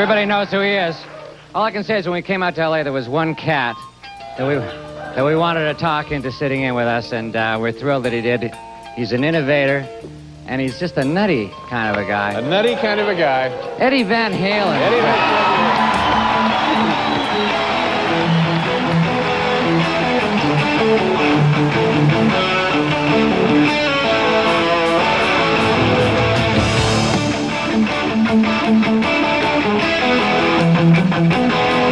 Everybody knows who he is. All I can say is when we came out to LA, there was one cat that we that we wanted to talk into sitting in with us, and uh, we're thrilled that he did. He's an innovator, and he's just a nutty kind of a guy. A nutty kind of a guy. Eddie Van Halen. Eddie Van Halen.